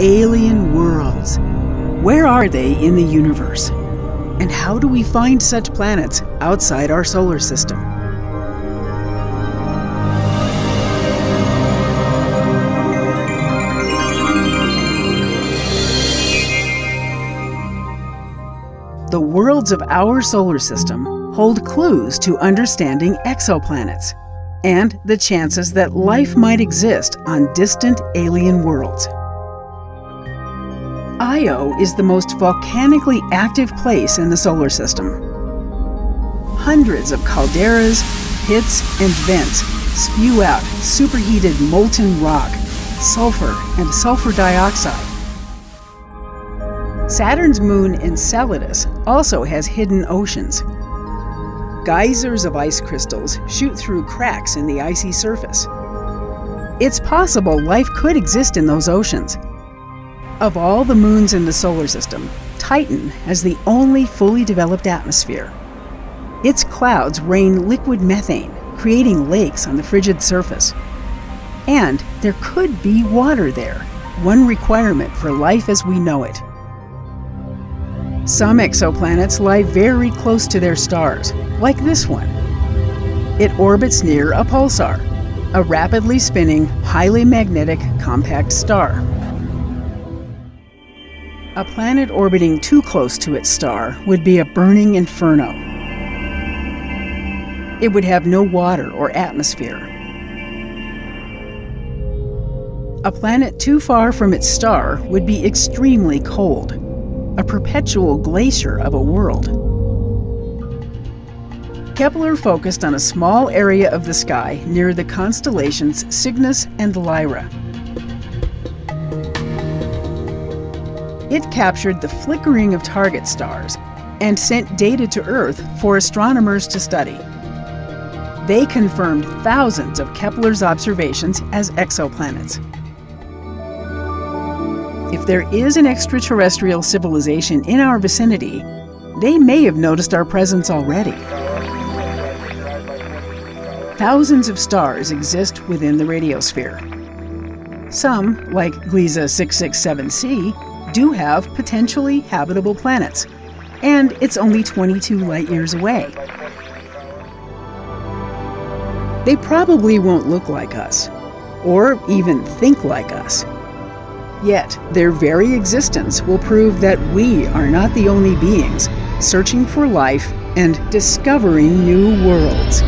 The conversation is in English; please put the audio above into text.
alien worlds. Where are they in the universe? And how do we find such planets outside our solar system? The worlds of our solar system hold clues to understanding exoplanets and the chances that life might exist on distant alien worlds. Io is the most volcanically active place in the solar system. Hundreds of calderas, pits, and vents spew out superheated molten rock, sulfur, and sulfur dioxide. Saturn's moon Enceladus also has hidden oceans, Geysers of ice crystals shoot through cracks in the icy surface. It's possible life could exist in those oceans. Of all the moons in the solar system, Titan has the only fully developed atmosphere. Its clouds rain liquid methane, creating lakes on the frigid surface. And there could be water there, one requirement for life as we know it. Some exoplanets lie very close to their stars, like this one. It orbits near a pulsar, a rapidly spinning, highly magnetic compact star. A planet orbiting too close to its star would be a burning inferno. It would have no water or atmosphere. A planet too far from its star would be extremely cold a perpetual glacier of a world. Kepler focused on a small area of the sky near the constellations Cygnus and Lyra. It captured the flickering of target stars and sent data to Earth for astronomers to study. They confirmed thousands of Kepler's observations as exoplanets. If there is an extraterrestrial civilization in our vicinity, they may have noticed our presence already. Thousands of stars exist within the radiosphere. Some, like Gliese 667c, do have potentially habitable planets, and it's only 22 light years away. They probably won't look like us, or even think like us. Yet, their very existence will prove that we are not the only beings searching for life and discovering new worlds.